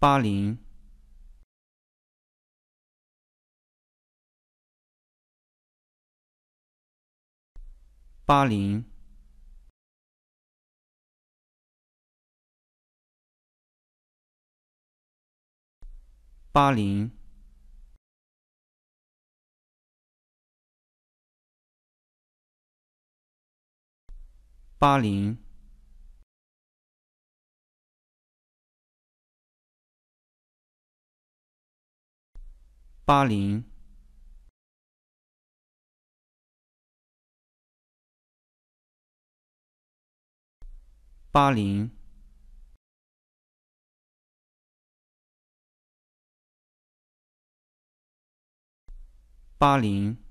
八零，八零，八零，八零。八零，八零，八零。